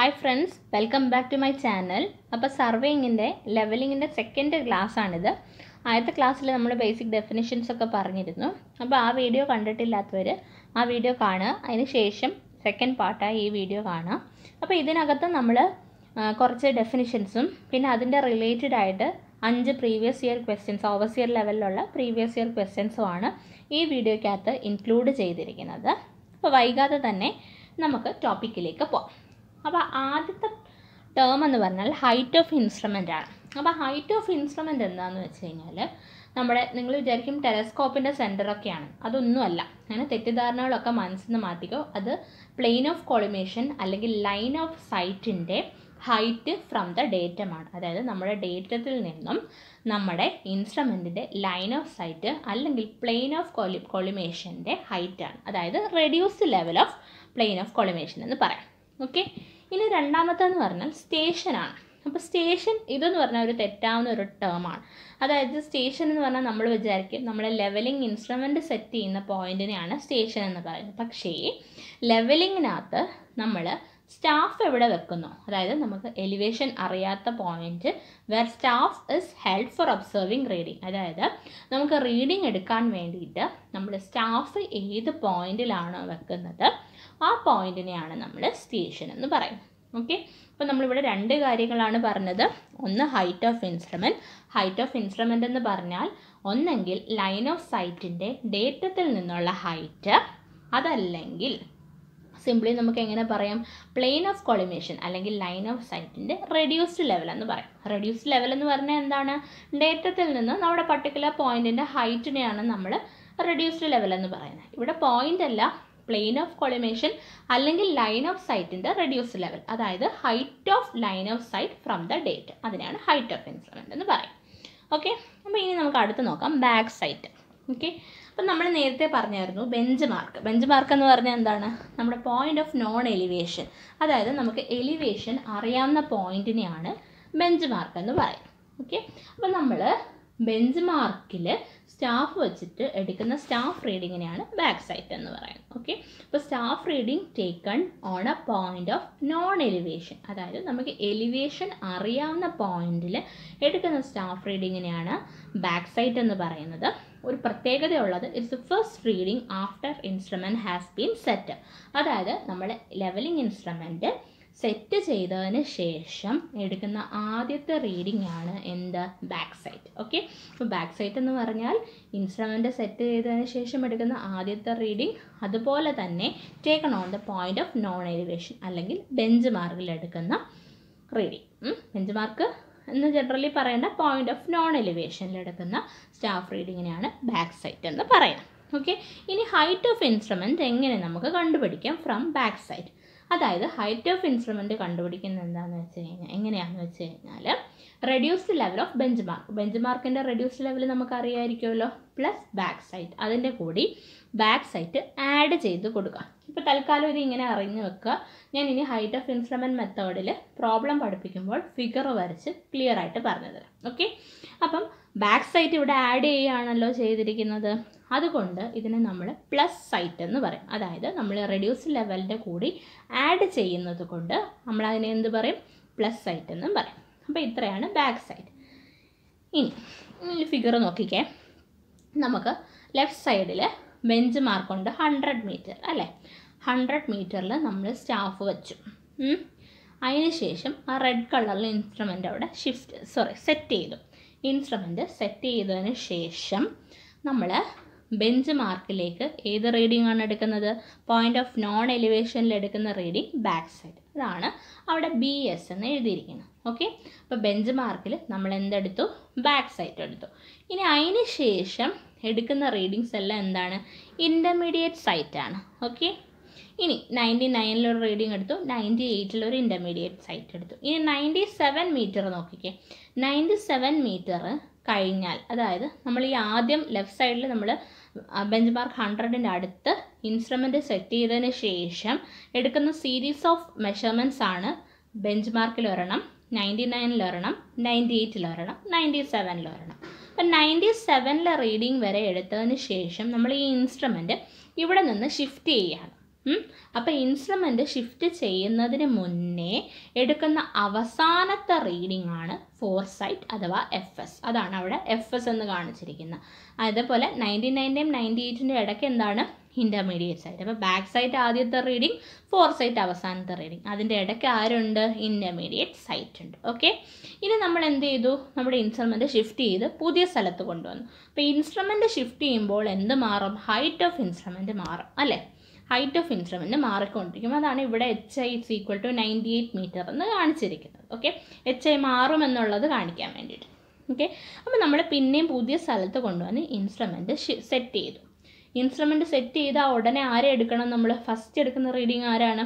Hi friends welcome back to my channel അപ്പോൾ സർവേയിങ്ങിന്റെ ലെവലിങ്ങിന്റെ second ക്ലാസ്സാണിത് ആദ്യത്തെ ക്ലാസ്സിൽ നമ്മൾ ബേസിക് ഡെഫിനിഷൻസ് ഒക്കെ പറഞ്ഞിരുന്നു. അപ്പോൾ ആ വീഡിയോ കണ്ടിട്ടില്ലാത്തവർ ആ വീഡിയോ കാണുക. അതിന് ശേഷം സെക്കൻഡ് പാർട്ടായി ഈ വീഡിയോ കാണുക. അപ്പോൾ ഇതിനകത്ത് നമ്മൾ കുറച്ച് ഡെഫിനിഷൻസും പിന്നെ അതിന്റെ റിലേറ്റഡ് ആയിട്ട് അഞ്ച് പ്രീവിയസ് ഇയർ ക്വസ്റ്റ്യൻസ് ഇയർ ലെവലിലുള്ള പ്രീവിയസ് ഇയർ ക്വസ്റ്റ്യൻസുമാണ് ഈ വീഡിയോയ്ക്കകത്ത് ഇൻക്ലൂഡ് ചെയ്തിരിക്കുന്നത്. അപ്പോൾ വൈകാതെ തന്നെ നമുക്ക് ടോപ്പിക്കിലേക്ക് പോകാം അപ്പോൾ ആദ്യത്തെ ടേം എന്ന് പറഞ്ഞാൽ ഹൈറ്റ് ഓഫ് ഇൻസ്ട്രുമെന്റ് ആണ്. അപ്പോൾ ഹൈറ്റ് ഓഫ് ഇൻസ്ട്രുമെന്റ് എന്താണെന്ന് വെച്ച് കഴിഞ്ഞാൽ നമ്മുടെ നിങ്ങൾ വിചാരിക്കും ടെലസ്കോപ്പിന്റെ സെന്ററൊക്കെയാണ് അതൊന്നുമല്ല. അങ്ങനെ തെറ്റിദ്ധാരണകളൊക്കെ മനസ്സിൽ നിന്ന് മാറ്റിക്കോ. അത് പ്ലെയിൻ ഓഫ് കോളിമേഷൻ അല്ലെങ്കിൽ ലൈൻ ഓഫ് സൈറ്റിന്റെ ഹൈറ്റ് ഫ്രം ദ ഡേറ്റമാണ് അതായത് നമ്മുടെ ഡേറ്റത്തിൽ നിന്നും നമ്മുടെ ഇൻസ്ട്രുമെന്റിന്റെ ലൈൻ ഓഫ് സൈറ്റ് അല്ലെങ്കിൽ പ്ലെയിൻ ഓഫ് കോളി കോളിമേഷന്റെ ഹൈറ്റാണ് അതായത് reduced level of plane of collimation എന്ന് പറയാം. ഓക്കെ ഇനി രണ്ടാമത്തെന്ന് പറഞ്ഞാൽ സ്റ്റേഷനാണ് അപ്പോൾ സ്റ്റേഷൻ ഇതെന്ന് പറഞ്ഞാൽ ഒരു തെറ്റാവുന്ന ഒരു ടേമാണ് അതായത് സ്റ്റേഷൻ എന്ന് പറഞ്ഞാൽ നമ്മൾ വിചാരിക്കും നമ്മൾ ലെവലിംഗ് ഇൻസ്ട്രുമെന്റ് സെറ്റ് ചെയ്യുന്ന പോയിന്റിനെയാണ് സ്റ്റേഷൻ എന്ന് പറയുന്നത്. പക്ഷേ ലെവലിങ്ങിനകത്ത് നമ്മൾ സ്റ്റാഫ് എവിടെ വെക്കുന്നു? അതായത് നമുക്ക് എലിവേഷൻ അറിയാത്ത point where staff is help for observing reading അതായത് നമുക്ക് റീഡിങ് എടുക്കാൻ വേണ്ടിയിട്ട് നമ്മൾ സ്റ്റാഫ് ഏത് പോയിന്റിലാണ് വെക്കുന്നത്? ആ പോയിന്റിനെയാണ് നമ്മൾ സ്റ്റേഷൻ എന്ന് പറയുന്നത്. ഓക്കെ? അപ്പോൾ നമ്മളിവിടെ രണ്ട് കാര്യങ്ങളാണ് പറഞ്ഞത്. ഒന്ന് height of instrument height of instrument എന്ന് പറഞ്ഞാൽ ഒന്നെങ്കിൽ ലൈൻ ഓഫ് സൈറ്റിന്റെ ഡേറ്റത്തിൽ നിന്നുള്ള ഹൈറ്റ് അതല്ലെങ്കിൽ സിംപ്ലി നമുക്ക് എങ്ങനെ പറയാം? പ്ലെയിൻ ഓഫ് കൊളിമേഷൻ അല്ലെങ്കിൽ ലൈൻ ഓഫ് സൈറ്റിന്റെ റെഡ്യൂസ്ഡ് ലെവൽ എന്ന് പറയും. റെഡ്യൂസ്ഡ് ലെവൽ എന്ന് പറഞ്ഞാൽ എന്താണ്? ഡേറ്റത്തിൽ നിന്ന് നമ്മുടെ പർട്ടിക്കുലർ പോയിന്റിന്റെ ഹൈറ്റിനെയാണ് നമ്മൾ റെഡ്യൂസ്ഡ് ലെവൽ എന്ന് പറയുന്നത്. ഇവിടെ പോയിന്റ് അല്ല പ്ലെയിൻ ഓഫ് കൊളിമേഷൻ അല്ലെങ്കിൽ ലൈൻ ഓഫ് സൈറ്റിന്റെ റെഡ്യൂസ് ലെവൽ അതായത് height of line of sight from the date അതിനാണ് ഹൈറ്റ് ഓഫ് ഇൻസ്ട്രുമെന്റ് എന്ന് പറയും ഓക്കെ അപ്പോൾ ഇനി നമുക്ക് അടുത്ത് നോക്കാം. ബാക്ക് സൈറ്റ് ഓക്കെ അപ്പം നമ്മൾ നേരത്തെ പറഞ്ഞായിരുന്നു ബെഞ്ച് മാർക്ക് ബെഞ്ച് മാർക്ക് എന്ന് പറഞ്ഞാൽ എന്താണ്? നമ്മുടെ പോയിന്റ് ഓഫ് നോൺ എലിവേഷൻ അതായത് നമുക്ക് എലിവേഷൻ അറിയാവുന്ന പോയിന്റിനെയാണ് ബെഞ്ച് മാർക്ക് എന്ന് പറയും ഓക്കെ അപ്പം നമ്മൾ ബെഞ്ച് മാർക്കിൽ സ്റ്റാഫ് വെച്ചിട്ട് എടുക്കുന്ന സ്റ്റാഫ് റീഡിങ്ങിനെയാണ് ബാക്ക് സൈറ്റ് എന്ന് പറയുന്നത്. ഓക്കെ അപ്പോൾ staff reading taken on a point of known elevation അതായത് നമുക്ക് എലിവേഷൻ അറിയാവുന്ന പോയിന്റിൽ എടുക്കുന്ന സ്റ്റാഫ് റീഡിങ്ങിനെയാണ് ബാക്ക് സൈറ്റ് എന്ന് പറയുന്നത്. ഒരു പ്രത്യേകതയുള്ളത് it's the first reading after instrument has been set അതായത് നമ്മുടെ ലെവലിംഗ് ഇൻസ്ട്രുമെന്റ് സെറ്റ് ചെയ്തതിന് ശേഷം എടുക്കുന്ന ആദ്യത്തെ റീഡിംഗ് ആണ് എന്ത്? ബാക്ക് സൈറ്റ് ഓക്കെ അപ്പോൾ ബാക്ക് സൈറ്റ് എന്ന് പറഞ്ഞാൽ ഇൻസ്ട്രുമെന്റ് സെറ്റ് ചെയ്തതിന് ശേഷം എടുക്കുന്ന ആദ്യത്തെ റീഡിംഗ് അതുപോലെ തന്നെ taken on the point of known elevation അല്ലെങ്കിൽ ബെഞ്ച് മാർക്കിൽ എടുക്കുന്ന റീഡിംഗ് ബെഞ്ച് മാർക്ക് എന്ന് ജനറലി പറയേണ്ട പോയിന്റ് ഓഫ് നോൺ എലിവേഷനിൽ എടുക്കുന്ന സ്റ്റാഫ് റീഡിങ്ങിനെയാണ് ബാക്ക് സൈറ്റ് എന്ന് പറയുന്നത്. ഓക്കെ ഇനി ഹൈറ്റ് ഓഫ് ഇൻസ്ട്രുമെന്റ് എങ്ങനെ നമുക്ക് കണ്ടുപിടിക്കാം ഫ്രം ബാക്ക് സൈറ്റ് അതായത് ഹൈറ്റ് ഓഫ് ഇൻസ്ട്രുമെന്റ് കണ്ടുപിടിക്കുന്നത് എന്താണെന്ന് വെച്ച് കഴിഞ്ഞാൽ എങ്ങനെയാണെന്ന് വെച്ച് കഴിഞ്ഞാൽ reduced level of bench mark bench മാർക്കിന്റെ റെഡ്യൂസ്ഡ് ലെവൽ നമുക്ക് അറിയാമായിരിക്കുമല്ലോ പ്ലസ് ബാക്ക് സൈറ്റ് അതിന്റെ കൂടി ബാക്ക് സൈറ്റ് ആഡ് ചെയ്ത് കൊടുക്കുക. ഇപ്പോൾ തൽക്കാലം ഇത് ഇങ്ങനെ അറിഞ്ഞു വെക്കുക. ഞാൻ ഇനി ഹൈറ്റ് ഓഫ് ഇൻസ്ട്രുമെന്റ് മെത്തേഡിൽ പ്രോബ്ലം പഠിപ്പിക്കുമ്പോൾ ഫിഗർ വരച്ച് ക്ലിയർ ആയിട്ട് പറഞ്ഞു തരാം ഓക്കെ അപ്പം ബാക്ക് സൈറ്റ് ഇവിടെ ആഡ് ചെയ്യുകയാണല്ലോ ചെയ്തിരിക്കുന്നത്. അതുകൊണ്ട് ഇതിനെ നമ്മൾ പ്ലസ് സൈറ്റ് എന്ന് പറയും. അതായത് നമ്മൾ റെഡ്യൂസ് ലെവലിന്റെ കൂടി ആഡ് ചെയ്യുന്നത് കൊണ്ട് നമ്മൾ അതിനെ എന്ത് പറയും? പ്ലസ് സൈറ്റ് എന്നും പറയും. അപ്പോൾ ഇത്രയാണ് ബാക്ക് സൈറ്റ് ഇനി ഈ ഫിഗർ നോക്കിക്കേ. നമുക്ക് ലെഫ്റ്റ് സൈഡിൽ ബെഞ്ച് മാർക്കുണ്ട് ഹൺഡ്രഡ് മീറ്റർ അല്ലേ? ഹൺഡ്രഡ് മീറ്ററിൽ നമ്മൾ സ്റ്റാഫ് വെച്ചു. അതിന് ശേഷം ആ റെഡ് കളറിൽ ഇൻസ്ട്രുമെന്റ് അവിടെ ഷിഫ്റ്റ് സോറി സെറ്റ് ചെയ്തു. ഇൻസ്ട്രുമെന്റ് സെറ്റ് ചെയ്തതിന് ശേഷം നമ്മൾ ബെഞ്ച് മാർക്കിലേക്ക് ഏത് റീഡിംഗ് ആണ് എടുക്കുന്നത്? പോയിന്റ് ഓഫ് നോൺ എലിവേഷനിൽ എടുക്കുന്ന റീഡിംഗ് ബാക്ക് സൈഡ് അതാണ് അവിടെ ബി എസ് എന്ന് എഴുതിയിരിക്കുന്നത്. ഓക്കെ അപ്പോൾ ബെഞ്ച് മാർക്കിൽ നമ്മൾ എന്തെടുത്തു? ബാക്ക് സൈഡ് എടുത്തു. ഇനി അതിന് ശേഷം എടുക്കുന്ന റീഡിങ്സ് എല്ലാം എന്താണ്? ഇന്റർമീഡിയറ്റ് സൈറ്റാണ് ഓക്കെ ഇനി നയന്റി നയനിലൊരു റീഡിംഗ് എടുത്തു. നയന്റി എയ്റ്റിലൊരു ഇന്റർമീഡിയറ്റ് സൈറ്റ് എടുത്തു. ഇനി നയന്റി സെവൻ മീറ്റർ നോക്കിക്കേ. നയന്റി സെവൻ മീറ്റർ കഴിഞ്ഞാൽ അതായത് നമ്മൾ ഈ ആദ്യം ലെഫ്റ്റ് സൈഡിൽ നമ്മൾ ബെഞ്ച് മാർക്ക് ഹൺഡ്രഡിന്റെ അടുത്ത് ഇൻസ്ട്രുമെന്റ് സെറ്റ് ചെയ്തതിന് ശേഷം എടുക്കുന്ന സീരീസ് ഓഫ് മെഷർമെന്റ്സ് ആണ് ബെഞ്ച് മാർക്കിൽ ഒരെണ്ണം നയന്റി നയനിൽ ഒരെണ്ണം നയന്റി എയ്റ്റിൽ ഒരെണ്ണം നയന്റി സെവനിൽ ഒരെണ്ണം. അപ്പം നയന്റി സെവനിലെ റീഡിംഗ് വരെ എടുത്തതിന് ശേഷം നമ്മൾ ഈ ഇൻസ്ട്രുമെന്റ് ഇവിടെ നിന്ന് ഷിഫ്റ്റ് ചെയ്യുകയാണ്. അപ്പോൾ ഇൻസ്ട്രുമെന്റ് ഷിഫ്റ്റ് ചെയ്യുന്നതിന് മുന്നേ എടുക്കുന്ന അവസാനത്തെ റീഡിംഗ് ആണ് ഫോർ സൈറ്റ് അഥവാ എഫ് എസ് അതാണ് അവിടെ എഫ് എസ് എന്ന് കാണിച്ചിരിക്കുന്നത് അതേപോലെ നയന്റി നയന്റെയും നയന്റി എയ്റ്റിന്റെ ഇടയ്ക്ക് എന്താണ്? ഇന്റർമീഡിയറ്റ് സൈറ്റ് അപ്പോൾ ബാക്ക് സൈറ്റ് ആദ്യത്തെ റീഡിംഗ് ഫോർ സൈറ്റ് അവസാനത്തെ റീഡിംഗ് അതിന്റെ ഇടയ്ക്ക് ആരുണ്ട്? ഇന്റർമീഡിയറ്റ് സൈറ്റ് ഉണ്ട്. ഓക്കെ ഇനി നമ്മൾ എന്ത് ചെയ്തു? നമ്മുടെ ഇൻസ്ട്രുമെന്റ് ഷിഫ്റ്റ് ചെയ്ത് പുതിയ സ്ഥലത്ത് കൊണ്ടുവന്നു. അപ്പോൾ ഇൻസ്ട്രുമെന്റ് ഷിഫ്റ്റ് ചെയ്യുമ്പോൾ എന്ത് മാറും? ഹൈറ്റ് ഓഫ് ഇൻസ്ട്രുമെന്റ് മാറും. അല്ലേ? ഹൈറ്റ് ഓഫ് ഇൻസ്ട്രുമെന്റ് മാറിക്കൊണ്ടിരിക്കും. അതാണ് ഇവിടെ H I is equal to ninety eight metre എന്ന് കാണിച്ചിരിക്കുന്നത്. ഓക്കെ എച്ച് ഐ മാറുമെന്നുള്ളത് കാണിക്കാൻ വേണ്ടിയിട്ട്. ഓക്കെ അപ്പോൾ നമ്മൾ പിന്നെയും പുതിയ സ്ഥലത്ത് കൊണ്ടുവന്ന് ഇൻസ്ട്രുമെന്റ് സെറ്റ് ചെയ്തു. ഇൻസ്ട്രുമെന്റ് സെറ്റ് ചെയ്താൽ ഉടനെ ആരെ എടുക്കണം നമ്മൾ ഫസ്റ്റ് എടുക്കുന്ന റീഡിങ് ആരാണ്?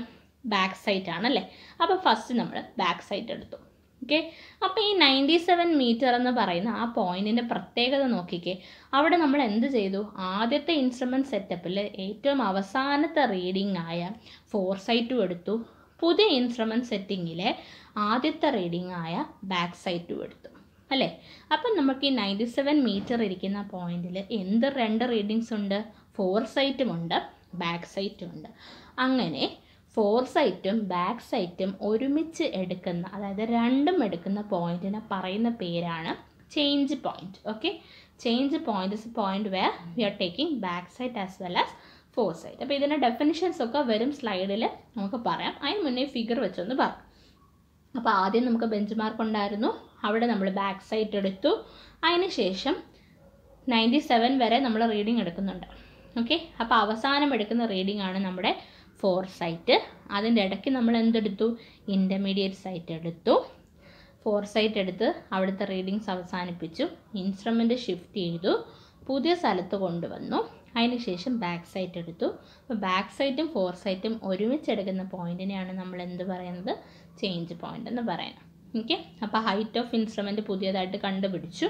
ബാക്ക് സൈറ്റ് ആണല്ലേ? അപ്പോൾ ഫസ്റ്റ് നമ്മൾ ബാക്ക് സൈറ്റ് എടുത്തു. ഓക്കെ അപ്പോൾ ഈ നയന്റി സെവൻ മീറ്റർ എന്ന് പറയുന്ന ആ പോയിന്റിന്റെ പ്രത്യേകത നോക്കിക്കേ. അവിടെ നമ്മൾ എന്ത് ചെയ്തു? ആദ്യത്തെ ഇൻസ്ട്രുമെന്റ് സെറ്റപ്പിൽ ഏറ്റവും അവസാനത്തെ റീഡിംഗ് ആയ ഫോർ സൈറ്റും എടുത്തു. പുതിയ ഇൻസ്ട്രുമെന്റ് സെറ്റിങ്ങിലെ ആദ്യത്തെ റീഡിംഗ് ആയ ബാക്ക് സൈറ്റും എടുത്തു. അല്ലേ? അപ്പം നമുക്ക് ഈ നയന്റി സെവൻ മീറ്റർ ഇരിക്കുന്ന പോയിന്റിൽ എന്ത് രണ്ട് റീഡിങ്സ് ഉണ്ട്? ഫോർ സൈറ്റും ഉണ്ട് ബാക്ക് സൈറ്റും ഉണ്ട്. അങ്ങനെ ഫോർ സൈറ്റും ബാക്ക് സൈറ്റും ഒരുമിച്ച് എടുക്കുന്ന അതായത് രണ്ടും എടുക്കുന്ന പോയിന്റിനെ പറയുന്ന പേരാണ് change point. Okay change point is point where we are taking back sight as well as fore sight അപ്പോൾ ഇതിന്റെ ഡെഫിനിഷൻസ് ഒക്കെ വരും സ്ലൈഡിൽ നമുക്ക് പറയാം. അതിന് മുന്നേ ഫിഗർ വെച്ചൊന്ന് പറയാം അപ്പോൾ ആദ്യം നമുക്ക് ബെഞ്ച് മാർക്ക് ഉണ്ടായിരുന്നു. അവിടെ നമ്മൾ ബാക്ക് സൈറ്റ് എടുത്തു അതിനുശേഷം നയന്റി സെവൻ വരെ നമ്മൾ റീഡിംഗ് എടുക്കുന്നുണ്ട്. ഓക്കെ അപ്പോൾ അവസാനം എടുക്കുന്ന റീഡിംഗ് ആണ് നമ്മുടെ ഫോർ സൈറ്റ് അതിന്റെ ഇടയ്ക്ക് നമ്മൾ എന്തെടുത്തു? ഇന്റർമീഡിയറ്റ് സൈറ്റ് എടുത്തു. ഫോർ സൈറ്റ് എടുത്ത് അവിടുത്തെ റീഡിങ്സ് അവസാനിപ്പിച്ചു. ഇൻസ്ട്രുമെന്റ് ഷിഫ്റ്റ് ചെയ്തു. പുതിയ സ്ഥലത്ത് കൊണ്ടുവന്നു. അതിനുശേഷം ബാക്ക് സൈറ്റ് എടുത്തു. അപ്പോൾ ബാക്ക് സൈറ്റും ഫോർ സൈറ്റും ഒരുമിച്ച് എടുക്കുന്ന പോയിന്റിനെയാണ് നമ്മൾ എന്ത് പറയുന്നത്? ചേഞ്ച് പോയിന്റ് എന്ന് പറയുന്നത്. ഓക്കെ അപ്പോൾ ഹൈറ്റ് ഓഫ് ഇൻസ്ട്രുമെന്റ് പുതിയതായിട്ട് കണ്ടുപിടിച്ചു.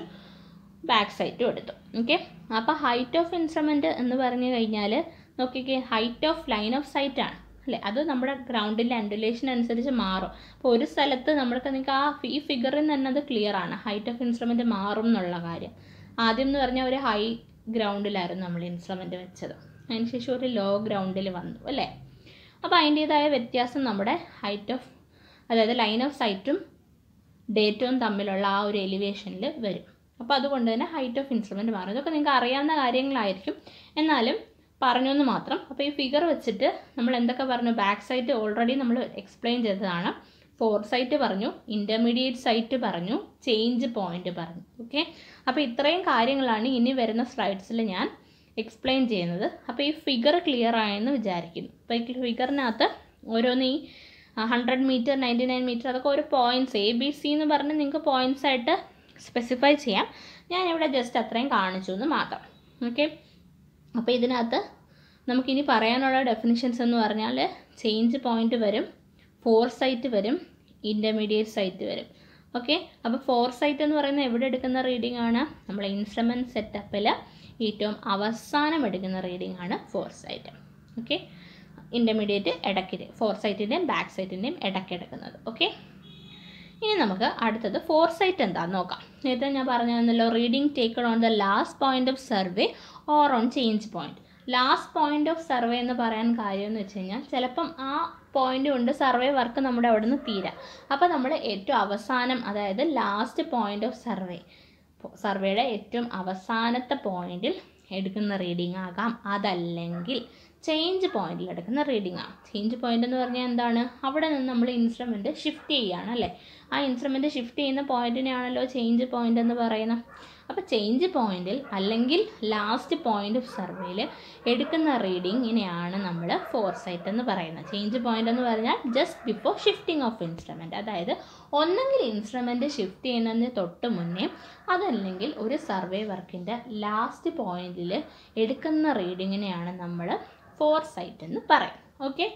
ബാക്ക് സൈറ്റും എടുത്തു. ഓക്കെ അപ്പോൾ ഹൈറ്റ് ഓഫ് ഇൻസ്ട്രുമെന്റ് എന്ന് പറഞ്ഞു കഴിഞ്ഞാൽ നോക്കിക്കേ height of line of sight ആണ്. അല്ലേ? അത് നമ്മുടെ ഗ്രൗണ്ടിന്റെ അൻഡുലേഷൻ അനുസരിച്ച് മാറും. അപ്പോൾ ഒരു സ്ഥലത്ത് നമ്മൾക്ക് നിങ്ങൾക്ക് ആ ഈ ഫിഗറിൽ തന്നെ അത് ക്ലിയർ ആണ്. ഹൈറ്റ് ഓഫ് ഇൻസ്ട്രുമെന്റ് മാറും എന്നുള്ള കാര്യം. ആദ്യം എന്ന് പറഞ്ഞാൽ ഒരു ഹൈ ഗ്രൗണ്ടിലായിരുന്നു നമ്മൾ ഇൻസ്ട്രുമെന്റ് വെച്ചത്. അതിനുശേഷം ഒരു ലോ ഗ്രൗണ്ടിൽ വന്നു അല്ലേ? അപ്പോൾ അതിന്റേതായ വ്യത്യാസം നമ്മുടെ ഹൈറ്റ് ഓഫ് അതായത് ലൈൻ ഓഫ് സൈറ്റും ഡേറ്റവും തമ്മിലുള്ള ആ ഒരു എലിവേഷനിൽ വരും. അപ്പോൾ അതുകൊണ്ട് തന്നെ ഹൈറ്റ് ഓഫ് ഇൻസ്ട്രുമെന്റ് മാറും. ഇതൊക്കെ നിങ്ങൾക്ക് അറിയാവുന്ന കാര്യങ്ങളായിരിക്കും. എന്നാലും പറഞ്ഞു എന്ന് മാത്രം. അപ്പോൾ ഈ ഫിഗർ വെച്ചിട്ട് നമ്മൾ എന്തൊക്കെ പറഞ്ഞു? ബാക്ക് സൈറ്റ് ഓൾറെഡി നമ്മൾ എക്സ്പ്ലെയിൻ ചെയ്തതാണ്. ഫോർ സൈറ്റ് പറഞ്ഞു ഇന്റർമീഡിയറ്റ് സൈറ്റ് പറഞ്ഞു ചേഞ്ച് പോയിന്റ് പറഞ്ഞു. ഓക്കെ അപ്പോൾ ഇത്രയും കാര്യങ്ങളാണ് ഇനി വരുന്ന സ്ലൈഡ്സിൽ ഞാൻ എക്സ്പ്ലെയിൻ ചെയ്യുന്നത്. അപ്പോൾ ഈ ഫിഗർ ക്ലിയർ ആയെന്ന് വിചാരിക്കുന്നു. അപ്പോൾ ഈ ഫിഗറിനകത്ത് ഓരോന്ന് ഈ hundred metre ninety nine metre അതൊക്കെ ഒരു പോയിന്റ്സ് എ ബി സി എന്ന് പറഞ്ഞ് നിങ്ങൾക്ക് പോയിന്റ്സ് ആയിട്ട് സ്പെസിഫൈ ചെയ്യാം. ഞാൻ ഇവിടെ ജസ്റ്റ് അത്രയും കാണിച്ചു എന്ന് മാത്രം. ഓക്കെ അപ്പോൾ ഇതിനകത്ത് നമുക്കിനി പറയാനുള്ള ഡെഫിനിഷൻസ് എന്ന് പറഞ്ഞാൽ ചേഞ്ച് പോയിന്റ് വരും ഫോർ സൈറ്റ് വരും ഇന്റർമീഡിയറ്റ് സൈറ്റ് വരും. ഓക്കെ അപ്പോൾ ഫോർ സൈറ്റ് എന്ന് പറയുന്നത് എവിടെ എടുക്കുന്ന റീഡിംഗ് ആണ്? നമ്മൾ ഇൻസ്ട്രുമെന്റ് സെറ്റപ്പിൽ ഏറ്റവും അവസാനം എടുക്കുന്ന റീഡിംഗ് ആണ് ഫോർ സൈറ്റ് ഓക്കെ ഇന്റർമീഡിയറ്റ് ഇടയ്ക്ക് ഫോർ സൈറ്റിന്റെയും ബാക്ക് സൈറ്റിന്റെയും ഇടയ്ക്ക് എടുക്കുന്നത്. ഓക്കെ ഇനി നമുക്ക് അടുത്തത് ഫോർ സൈറ്റ് എന്താണെന്ന് നോക്കാം. നേരത്തെ ഞാൻ പറഞ്ഞല്ലോ reading taken on the last point of survey or on change point last point of survey എന്ന് പറയാൻ കാര്യം എന്ന് വെച്ച് കഴിഞ്ഞാൽ ചിലപ്പം ആ പോയിന്റ് കൊണ്ട് സർവേ വർക്ക് നമ്മുടെ അവിടെ നിന്ന് തീരാം. അപ്പോൾ നമ്മൾ ഏറ്റവും അവസാനം അതായത് ലാസ്റ്റ് പോയിന്റ് ഓഫ് സർവേ സർവേയുടെ ഏറ്റവും അവസാനത്തെ പോയിന്റിൽ എടുക്കുന്ന റീഡിംഗ് ആകാം. അതല്ലെങ്കിൽ ചേഞ്ച് പോയിന്റിൽ എടുക്കുന്ന റീഡിംഗ് ആണ് ചേഞ്ച് പോയിന്റ് എന്ന് പറഞ്ഞാൽ എന്താണ്? അവിടെ നിന്ന് നമ്മൾ ഇൻസ്ട്രുമെന്റ് ഷിഫ്റ്റ് ചെയ്യുകയാണ് അല്ലേ? ആ ഇൻസ്ട്രുമെന്റ് ഷിഫ്റ്റ് ചെയ്യുന്ന പോയിന്റിനെയാണല്ലോ ചേഞ്ച് പോയിന്റ് എന്ന് പറയുന്നത്. അപ്പോൾ ചേഞ്ച് പോയിന്റിൽ അല്ലെങ്കിൽ ലാസ്റ്റ് പോയിന്റ് ഓഫ് സർവേയിൽ എടുക്കുന്ന റീഡിങ്ങിനെയാണ് നമ്മൾ ഫോർ സൈറ്റ് എന്ന് പറയുന്നത്. ചേഞ്ച് പോയിന്റ് എന്ന് പറഞ്ഞാൽ just before shifting of instrument അതായത് ഒന്നെങ്കിൽ ഇൻസ്ട്രുമെന്റ് ഷിഫ്റ്റ് ചെയ്യുന്നതിന് തൊട്ട് മുന്നേ അതല്ലെങ്കിൽ ഒരു സർവേ വർക്കിന്റെ ലാസ്റ്റ് പോയിന്റിൽ എടുക്കുന്ന റീഡിങ്ങിനെയാണ് നമ്മൾ ഫോർ സൈറ്റ് എന്ന് പറയും. ഓക്കെ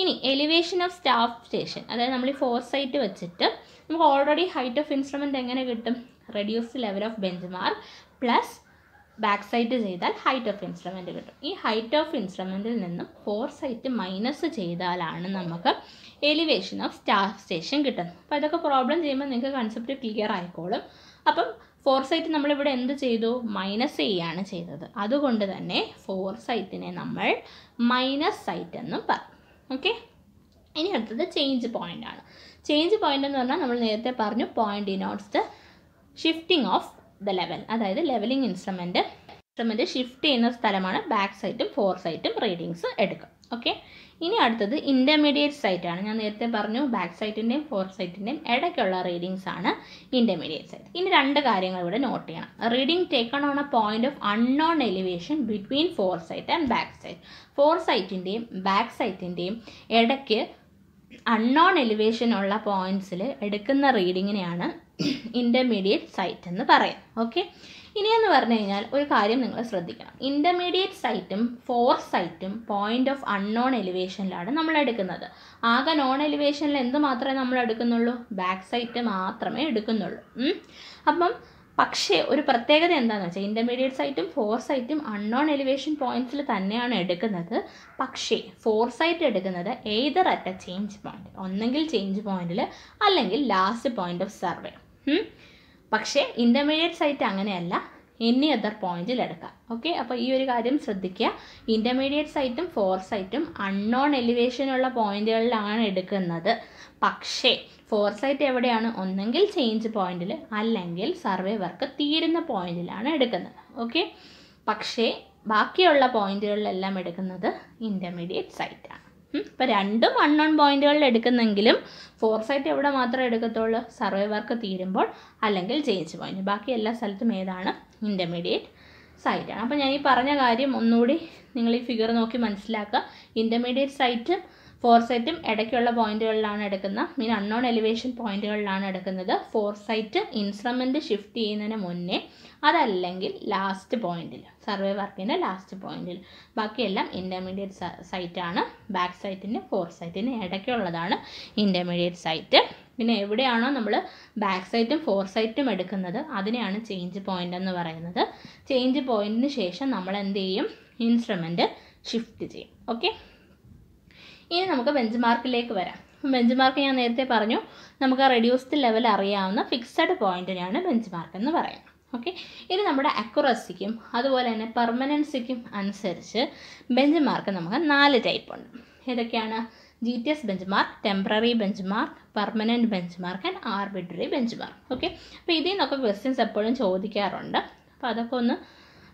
ഇനി എലിവേഷൻ ഓഫ് സ്റ്റാഫ് സ്റ്റേഷൻ അതായത് നമ്മൾ ഈ ഫോർ സൈറ്റ് വെച്ചിട്ട് നമുക്ക് ഓൾറെഡി ഹൈറ്റ് ഓഫ് ഇൻസ്ട്രുമെന്റ് എങ്ങനെ കിട്ടും? Reduce level of bench mark plus back sight ചെയ്താൽ ഹൈറ്റ് ഓഫ് ഇൻസ്ട്രുമെന്റ് കിട്ടും. ഈ ഹൈറ്റ് ഓഫ് ഇൻസ്ട്രുമെന്റിൽ നിന്നും ഫോർ സൈറ്റ് മൈനസ് ചെയ്താലാണ് നമുക്ക് എലിവേഷൻ ഓഫ് സ്റ്റാഫ് സ്റ്റേഷൻ കിട്ടുന്നത്. അപ്പോൾ ഇതൊക്കെ പ്രോബ്ലം ചെയ്യുമ്പോൾ നിങ്ങൾക്ക് കൺസെപ്റ്റ് ക്ലിയർ ആയിക്കോളും. അപ്പം ഫോർ സൈറ്റ് നമ്മളിവിടെ എന്ത് ചെയ്തു? മൈനസ് ചെയ്യാണ് ചെയ്തത്. അതുകൊണ്ട് തന്നെ ഫോർ സൈറ്റിനെ നമ്മൾ മൈനസ് സൈറ്റ് എന്നും പറയും. ഓക്കെ ഇനി അടുത്തത് ചേഞ്ച് പോയിന്റ് ആണ്. ചേഞ്ച് പോയിന്റ് എന്ന് പറഞ്ഞാൽ നമ്മൾ നേരത്തെ പറഞ്ഞു point denotes the shifting of the level അതായത് ലെവലിംഗ് ഇൻസ്ട്രുമെന്റ് ഇൻസ്ട്രുമെന്റ് ഷിഫ്റ്റ് ചെയ്യുന്ന സ്ഥലമാണ് ബാക്ക് സൈറ്റും ഫോർ സൈറ്റും റീഡിങ്സ് എടുക്കും ഓക്കെ ഇനി അടുത്തത് ഇന്റർമീഡിയറ്റ് സൈറ്റ് ആണ്. ഞാൻ നേരത്തെ പറഞ്ഞു ബാക്ക് സൈറ്റിന്റെയും ഫോർ സൈറ്റിന്റെയും ഇടയ്ക്കുള്ള റീഡിങ്സ് ആണ് ഇന്റർമീഡിയറ്റ് സൈറ്റ് ഇനി രണ്ട് കാര്യങ്ങൾ ഇവിടെ നോട്ട് ചെയ്യണം. Reading taken on a point of unknown elevation between fore sight and back sight fore സൈറ്റിന്റെയും back സൈറ്റിന്റെയും ഇടയ്ക്ക് അൺനോൺ എലിവേഷൻ ഉള്ള പോയിന്റ്സിൽ എടുക്കുന്ന റീഡിങ്ങിനെയാണ് ഇന്റർമീഡിയറ്റ് സൈറ്റ് എന്ന് പറയും ഓക്കെ ഇനിയെന്ന് പറഞ്ഞു കഴിഞ്ഞാൽ ഒരു കാര്യം നിങ്ങൾ ശ്രദ്ധിക്കണം. ഇന്റർമീഡിയറ്റ് സൈറ്റും ഫോർ സൈറ്റും പോയിന്റ് ഓഫ് അൺനോൺ എലിവേഷനിലാണ് നമ്മൾ എടുക്കുന്നത്. ആകെ നോൺ എലിവേഷനിൽ എന്ത് മാത്രമേ നമ്മൾ എടുക്കുന്നുള്ളൂ? ബാക്ക് സൈറ്റ് മാത്രമേ എടുക്കുന്നുള്ളൂ. അപ്പം പക്ഷേ ഒരു പ്രത്യേകത എന്താണെന്ന് വെച്ചാൽ ഇന്റർമീഡിയറ്റ് സൈറ്റും ഫോർ സൈറ്റും അൺനോൺ എലിവേഷൻ പോയിന്റ്സിൽ തന്നെയാണ് എടുക്കുന്നത്. പക്ഷേ ഫോർ സൈറ്റ് എടുക്കുന്നത് either at a change point ഒന്നെങ്കിൽ ചേഞ്ച് പോയിന്റിൽ അല്ലെങ്കിൽ ലാസ്റ്റ് പോയിന്റ് ഓഫ് സർവേ പക്ഷേ ഇന്റർമീഡിയറ്റ് സൈറ്റ് അങ്ങനെയല്ല. എനി അതർ പോയിന്റിൽ എടുക്കാം. ഓക്കെ അപ്പോൾ ഈ ഒരു കാര്യം ശ്രദ്ധിക്കുക. ഇന്റർമീഡിയറ്റ് സൈറ്റും ഫോർ സൈറ്റും അൺനോൺ എലിവേഷനുള്ള പോയിന്റുകളിലാണ് എടുക്കുന്നത്. പക്ഷേ ഫോർ സൈറ്റ് എവിടെയാണ്? ഒന്നെങ്കിൽ ചേഞ്ച് പോയിന്റിൽ അല്ലെങ്കിൽ സർവേ വർക്ക് തീരുന്ന പോയിന്റിലാണ് എടുക്കുന്നത്. ഓക്കെ പക്ഷേ ബാക്കിയുള്ള പോയിന്റുകളിലെല്ലാം എടുക്കുന്നത് ഇന്റർമീഡിയറ്റ് സൈറ്റാണ് ഇപ്പോൾ രണ്ടും അൺനോൺ പോയിന്റുകളിൽ എടുക്കുന്നെങ്കിലും ഫോർ സൈറ്റ് എവിടെ മാത്രമേ എടുക്കത്തുള്ളൂ? സർവേ വർക്ക് തീരുമ്പോൾ അല്ലെങ്കിൽ ചേഞ്ച് പോയിന്റ് ബാക്കി എല്ലാ സ്ഥലത്തും ഏതാണ്? ഇന്റർമീഡിയറ്റ് സൈറ്റാണ് അപ്പോൾ ഞാൻ ഈ പറഞ്ഞ കാര്യം ഒന്നുകൂടി നിങ്ങൾ ഈ ഫിഗർ നോക്കി മനസ്സിലാക്കുക. ഇന്റർമീഡിയറ്റ് സൈറ്റ് ഫോർ സൈറ്റും ഇടയ്ക്കുള്ള പോയിന്റുകളിലാണ് എടുക്കുന്ന മീൻ അൺനോൺ എലിവേഷൻ പോയിന്റുകളിലാണ് എടുക്കുന്നത്. ഫോർ സൈറ്റ് ഇൻസ്ട്രുമെന്റ് ഷിഫ്റ്റ് ചെയ്യുന്നതിന് മുന്നേ അതല്ലെങ്കിൽ ലാസ്റ്റ് പോയിന്റിൽ സർവേ വർക്കിന്റെ ലാസ്റ്റ് പോയിന്റിൽ. ബാക്കിയെല്ലാം ഇന്റർമീഡിയറ്റ് സൈറ്റാണ് ബാക്ക് സൈറ്റിന് ഫോർ സൈറ്റിന് ഇടയ്ക്കുള്ളതാണ് ഇന്റർമീഡിയറ്റ് സൈറ്റ് പിന്നെ എവിടെയാണോ നമ്മൾ ബാക്ക് സൈറ്റും ഫോർ സൈറ്റും എടുക്കുന്നത് അതിനെയാണ് ചേഞ്ച് പോയിന്റ് എന്ന് പറയുന്നത്. ചേഞ്ച് പോയിന്റിന് ശേഷം നമ്മൾ എന്ത് ചെയ്യും? ഇൻസ്ട്രുമെന്റ് ഷിഫ്റ്റ് ചെയ്യും. ഓക്കെ ഇനി നമുക്ക് ബെഞ്ച് മാർക്കിലേക്ക് വരാം. ബെഞ്ച് മാർക്ക് ഞാൻ നേരത്തെ പറഞ്ഞു നമുക്ക് റെഡ്യൂസ്ഡ് ലെവൽ അറിയാവുന്ന ഫിക്സഡ് പോയിന്റിനെയാണ് ബെഞ്ച് മാർക്ക് എന്ന് പറയുന്നത്. ഓക്കെ ഇത് നമ്മുടെ അക്യുറസിക്കും അതുപോലെ തന്നെ പെർമനൻസിക്കും അനുസരിച്ച് ബെഞ്ച് മാർക്ക് നമുക്ക് നാല് ടൈപ്പ് ഉണ്ട്. ഏതൊക്കെയാണ്? G T S bench mark temporary bench mark permanent bench mark and arbitrary bench mark okay അപ്പോൾ ഇതിൽ നിന്നൊക്കെ ക്വസ്റ്റ്യൻസ് എപ്പോഴും ചോദിക്കാറുണ്ട്. അപ്പോൾ അതൊക്കെ ഒന്ന്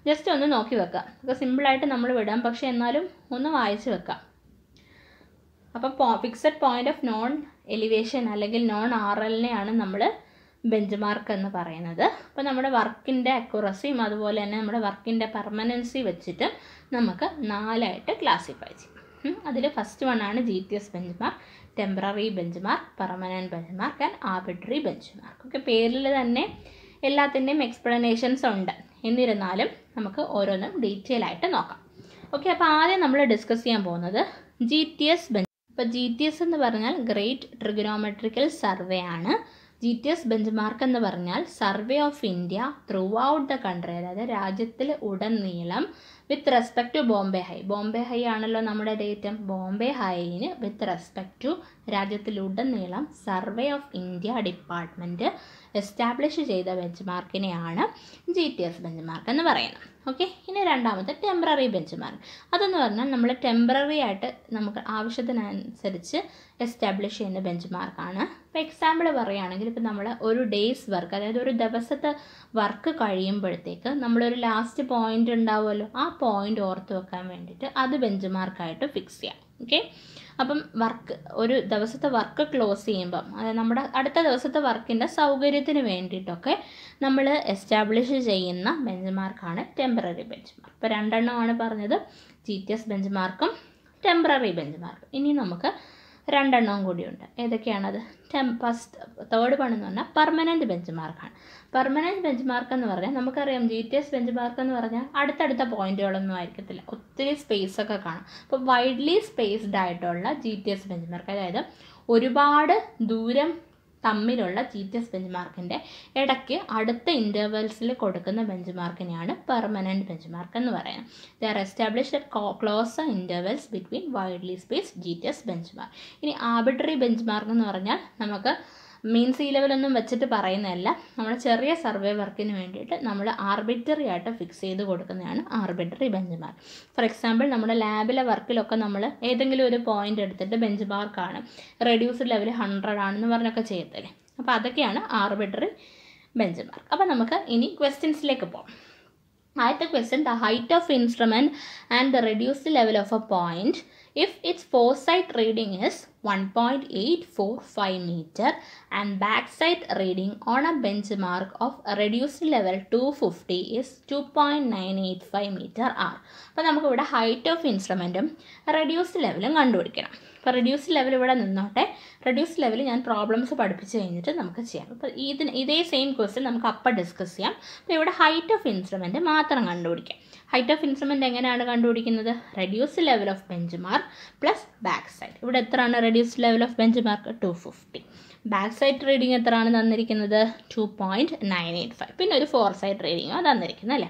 ജസ്റ്റ് ഒന്ന് നോക്കി വെക്കാം. അതൊക്കെ സിമ്പിളായിട്ട് നമ്മൾ വിടാം. പക്ഷേ എന്നാലും ഒന്ന് വായിച്ച് വെക്കാം. അപ്പോൾ പോ fixed point of known elevation അല്ലെങ്കിൽ നോൺ ആർ എല്ലിനെയാണ് നമ്മൾ ബെഞ്ച് മാർക്ക് എന്ന് പറയുന്നത്. അപ്പോൾ നമ്മുടെ വർക്കിന്റെ അക്യുറസിയും അതുപോലെ തന്നെ നമ്മുടെ വർക്കിന്റെ പെർമനൻസി വെച്ചിട്ട് നമുക്ക് നാലായിട്ട് ക്ലാസിഫൈ ചെയ്യും. അതിൽ ഫസ്റ്റ് വൺ ആണ് G T S bench mark temporary bench mark permanent bench mark and arbitrary bench mark ഒക്കെ പേരിൽ തന്നെ എല്ലാത്തിന്റെയും എക്സ്പ്ലനേഷൻസ് ഉണ്ട്. എന്നിരുന്നാലും നമുക്ക് ഓരോന്നും ഡീറ്റെയിൽ ആയിട്ട് നോക്കാം. ഓക്കെ അപ്പോൾ ആദ്യം നമ്മൾ ഡിസ്കസ് ചെയ്യാൻ പോകുന്നത് ജി ടി എസ് ബെഞ്ച് ഇപ്പോൾ ജി ടി എസ് എന്ന് പറഞ്ഞാൽ ഗ്രേറ്റ് ട്രിഗനോമെട്രിക്കൽ സർവേ ആണ്. G T S bench mark എന്ന് പറഞ്ഞാൽ survey of India throughout the country അതായത് രാജ്യത്തിൽ ഉടനീളം with respect to Bombay high Bombay high ആണല്ലോ നമ്മുടെ ഡേറ്റം ബോംബെ ഹൈന് with respect to രാജ്യത്തിലുടനീളം survey of India department establish ചെയ്ത bench മാർക്കിനെയാണ് G T S bench mark എന്ന് പറയുന്നത്. ഓക്കെ? ഇനി രണ്ടാമത്തെ ടെമ്പററി ബെഞ്ച് മാർക്ക് അതെന്ന് പറഞ്ഞാൽ നമ്മൾ ടെമ്പററി ആയിട്ട് നമുക്ക് ആവശ്യത്തിനനുസരിച്ച് എസ്റ്റാബ്ലിഷ് ചെയ്യുന്ന ബെഞ്ച് മാർക്കാണ് ഇപ്പോൾ എക്സാമ്പിൾ പറയുകയാണെങ്കിൽ ഇപ്പോൾ നമ്മൾ ഒരു ഡേയ്സ് വർക്ക് അതായത് ഒരു ദിവസത്തെ വർക്ക് കഴിയുമ്പോഴത്തേക്ക് നമ്മളൊരു ലാസ്റ്റ് പോയിന്റ് ഉണ്ടാവുമല്ലോ ആ പോയിന്റ് ഓർത്ത് വെക്കാൻ വേണ്ടിയിട്ട് അത് ബെഞ്ച് മാർക്കായിട്ട് ഫിക്സ് ചെയ്യാം. ഓക്കെ? അപ്പം വർക്ക് ഒരു ദിവസത്തെ വർക്ക് ക്ലോസ് ചെയ്യുമ്പം അതായത് നമ്മുടെ അടുത്ത ദിവസത്തെ വർക്കിന്റെ സൗകര്യത്തിന് വേണ്ടിയിട്ടൊക്കെ നമ്മൾ എസ്റ്റാബ്ലിഷ് ചെയ്യുന്ന ബെഞ്ച് മാർക്കാണ് ടെമ്പററി ബെഞ്ച് മാർക്ക് ഇപ്പോൾ രണ്ടെണ്ണമാണ് പറഞ്ഞത്. ജി ടി എസ് ബെഞ്ച് മാർക്കും ടെമ്പററി ബെഞ്ച് മാർക്കും ഇനി നമുക്ക് രണ്ടെണ്ണവും കൂടിയുണ്ട്. ഏതൊക്കെയാണത്? ടെം ഫസ്റ്റ് തേർഡ് വൺ എന്ന് പറഞ്ഞാൽ പെർമനന്റ് ബെഞ്ച് മാർക്കാണ് പെർമനന്റ് ബെഞ്ച് മാർക്ക് എന്ന് പറഞ്ഞാൽ നമുക്കറിയാം G T S bench mark എന്ന് പറഞ്ഞാൽ അടുത്തടുത്ത പോയിന്റുകളൊന്നും ആയിരിക്കത്തില്ല. ഒത്തിരി സ്പേസ് ഒക്കെ കാണും. അപ്പോൾ വൈഡ്ലി സ്പേസ്ഡ് ആയിട്ടുള്ള G T S bench mark അതായത് ഒരുപാട് ദൂരം തമ്മിലുള്ള ജി ടി എസ് ബെഞ്ച് മാർക്കിന്റെ ഇടയ്ക്ക് അടുത്ത ഇന്റർവെൽസിൽ കൊടുക്കുന്ന ബെഞ്ച് മാർക്കിനെയാണ് പെർമനന്റ് ബെഞ്ച് മാർക്ക് എന്ന് പറയുന്നത്. They are established at close intervals between widely space G T S bench mark ഇനി ആർബിട്രറി ബെഞ്ച് മാർക്ക് എന്ന് പറഞ്ഞാൽ നമുക്ക് മീൻ സീ ലെവലൊന്നും വെച്ചിട്ട് പറയുന്നതല്ല. നമ്മൾ ചെറിയ സർവേ വർക്കിന് വേണ്ടിയിട്ട് നമ്മൾ ആർബിറ്ററി ആയിട്ട് ഫിക്സ് ചെയ്ത് കൊടുക്കുന്നതാണ് arbitrary bench mark for example നമ്മുടെ ലാബിലെ വർക്കിലൊക്കെ നമ്മൾ ഏതെങ്കിലും ഒരു പോയിന്റ് എടുത്തിട്ട് ബെഞ്ച് മാർക്കാണ് റെഡ്യൂസ്ഡ് ലെവൽ ഹൺഡ്രഡ് ആണെന്ന് പറഞ്ഞൊക്കെ ചെയ്യത്തില്ലേ? അപ്പോൾ അതൊക്കെയാണ് ആർബിറ്ററി ബെഞ്ച് മാർക്ക് അപ്പോൾ നമുക്ക് ഇനി ക്വസ്റ്റ്യൻസിലേക്ക് പോകാം ആദ്യത്തെ question the height of instrument and the reduced level of a point its fore sight reading is 1.845 meter and backside reading on a benchmark of reduced level 250 is 2.985 meter r. അപ്പോൾ നമുക്ക് ഇവിടെ height of ഇൻസ്ട്രുമെന്റും reduced ലെവലും കണ്ടുപിടിക്കണം. അപ്പോൾ reduced level ഇവിടെ നിന്നോട്ടെ. Reduced level ഞാൻ problems പഠിപ്പിച്ച് കഴിഞ്ഞിട്ട് നമുക്ക് ചെയ്യാം. അപ്പോൾ ഇതിന് ഇതേ സെയിം ക്വസ്റ്റ്യൻ നമുക്ക് അപ്പം ഡിസ്കസ് ചെയ്യാം. അപ്പോൾ ഇവിടെ ഹൈറ്റ് ഓഫ് ഇൻസ്ട്രുമെന്റ് മാത്രം കണ്ടുപിടിക്കാം. ഹൈറ്റ് ഓഫ് ഇൻസ്ട്രുമെന്റ് എങ്ങനെയാണ് കണ്ടുപിടിക്കുന്നത്? Reduced level of bench mark plus back side ഇവിടെ എത്രയാണ് reduced level of bench mark two fifty back side reading എത്രയാണ് തന്നിരിക്കുന്നത്? Two point nine eight five പിന്നെ ഒരു ഫോർ സൈഡ് റീഡിങ്ങോ തന്നിരിക്കുന്നത് അല്ലേ?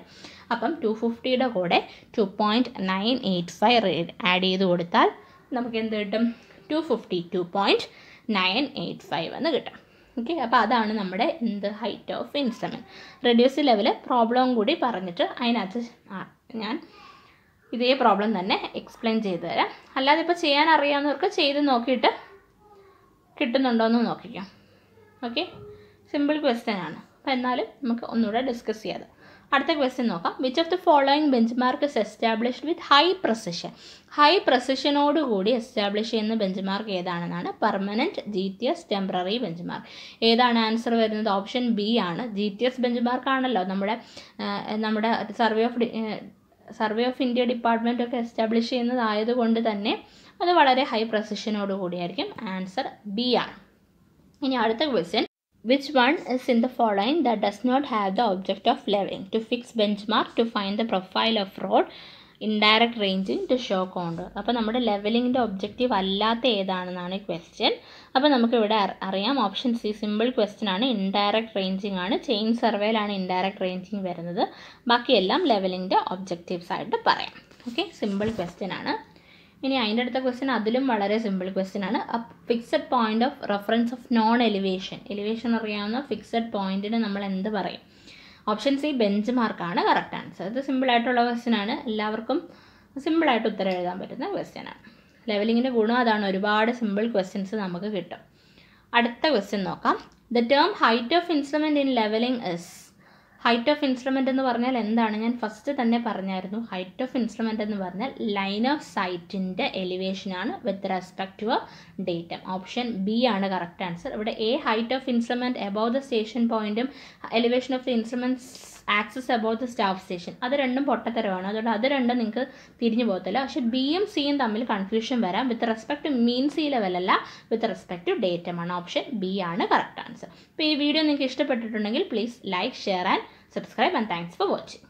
അപ്പം ടു ഫിഫ്റ്റിയുടെ കൂടെ two point nine eight five add ചെയ്ത് കൊടുത്താൽ നമുക്ക് എന്ത് കിട്ടും? Two fifty two point nine eight five എന്ന് കിട്ടും. ഓക്കെ അപ്പോൾ അതാണ് നമ്മുടെ എന്ത് height of instrument reduce level problem കൂടി പറഞ്ഞിട്ട് അതിനകത്ത് ഞാൻ ഇതേ പ്രോബ്ലം തന്നെ എക്സ്പ്ലെയിൻ ചെയ്തു തരാം. അല്ലാതെ ഇപ്പോൾ ചെയ്യാൻ അറിയാവുന്നവർക്ക് ചെയ്ത് നോക്കിയിട്ട് കിട്ടുന്നുണ്ടോ എന്ന് നോക്കിക്കാം. ഓക്കെ സിമ്പിൾ ക്വസ്റ്റ്യൻ ആണ്. അപ്പോൾ എന്നാലും നമുക്ക് ഒന്നുകൂടെ ഡിസ്കസ് ചെയ്യാം. അടുത്ത ക്വസ്റ്റ്യൻ നോക്കാം. Which of the following bench mark is established with high precision high പ്രസിഷനോട് കൂടി എസ്റ്റാബ്ലിഷ് ചെയ്യുന്ന bench mark ഏതാണെന്നാണ്? Permanent G T S temporary bench mark ഏതാണ് ആൻസർ വരുന്നത്? ഓപ്ഷൻ ബി ആണ്. ജി ടി എസ് ബെഞ്ച് മാർക്കാണല്ലോ നമ്മുടെ നമ്മുടെ survey of survey of India department ഒക്കെ establish ചെയ്യുന്നതായതുകൊണ്ട് തന്നെ അത് വളരെ ഹൈ പ്രസിഷനോട് കൂടിയായിരിക്കും. ആൻസർ ബി ആണ്. ഇനി അടുത്ത question which one is in the following the does not have the object of levelling to fix bench mark to find the profile of road indirect ranging to show contour അപ്പോൾ നമ്മുടെ ലെവലിങ്ങിന്റെ objective അല്ലാത്ത ഏതാണെന്നാണ് question അപ്പോൾ നമുക്കിവിടെ അറിയാം option C simple question ആണ്. Indirect ranging ആണ്. Chain സർവേയിലാണ് indirect ranging വരുന്നത്. ബാക്കിയെല്ലാം ലെവലിങ്ങിന്റെ ഒബ്ജക്റ്റീവ്സ് ആയിട്ട് പറയാം. ഓക്കെ സിമ്പിൾ ക്വസ്റ്റ്യൻ ആണ്. ഇനി അതിന്റെ അടുത്ത ക്വസ്റ്റ്യൻ അതിലും വളരെ സിമ്പിൾ ക്വസ്റ്റ്യൻ ആണ്. Fixed point of reference of known elevation elevation അറിയാവുന്ന ഫിക്സഡ് പോയിന്റിന് നമ്മൾ എന്ത് പറയും? ഓപ്ഷൻ സി ബെഞ്ച് മാർക്കാണ് കറക്റ്റ് ആൻസർ ഇത് സിമ്പിളായിട്ടുള്ള ക്വസ്റ്റ്യൻ ആണ്. എല്ലാവർക്കും സിമ്പിളായിട്ട് ഉത്തരം എഴുതാൻ പറ്റുന്ന ക്വസ്റ്റ്യൻ ആണ്. ലെവലിങ്ങിന്റെ ഗുണം അതാണ്. ഒരുപാട് സിമ്പിൾ ക്വസ്റ്റ്യൻസ് നമുക്ക് കിട്ടും. അടുത്ത ക്വസ്റ്റ്യൻ നോക്കാം. The term height of instrument in levelling is height of instrument എന്ന് പറഞ്ഞാൽ എന്താണ്? ഞാൻ ഫസ്റ്റ് തന്നെ പറഞ്ഞായിരുന്നു. ഹൈറ്റ് ഓഫ് ഇൻസ്ട്രുമെന്റ് എന്ന് പറഞ്ഞാൽ ലൈൻ ഓഫ് സൈറ്റിന്റെ എലിവേഷനാണ് with respect to datum option B ആണ് കറക്റ്റ് ആൻസർ ഇവിടെ a height of instrument above the station പോയിന്റും elevation of the instruments axis about the staff station അത് രണ്ടും പൊട്ടത്തരമാണ്. അതുകൊണ്ട് അത് രണ്ടും നിങ്ങൾക്ക് തിരിഞ്ഞു പോകത്തില്ല. പക്ഷേ ബിയും സിയും തമ്മിൽ കൺഫ്യൂഷൻ വരാം. With respect to mean C ലെവലല്ല with respect to ഡേറ്റമാണ് ഓപ്ഷൻ ബി ആണ് കറക്റ്റ് ആൻസർ അപ്പോൾ ഈ വീഡിയോ നിങ്ങൾക്ക് ഇഷ്ടപ്പെട്ടിട്ടുണ്ടെങ്കിൽ please like share and subscribe and thanks for watching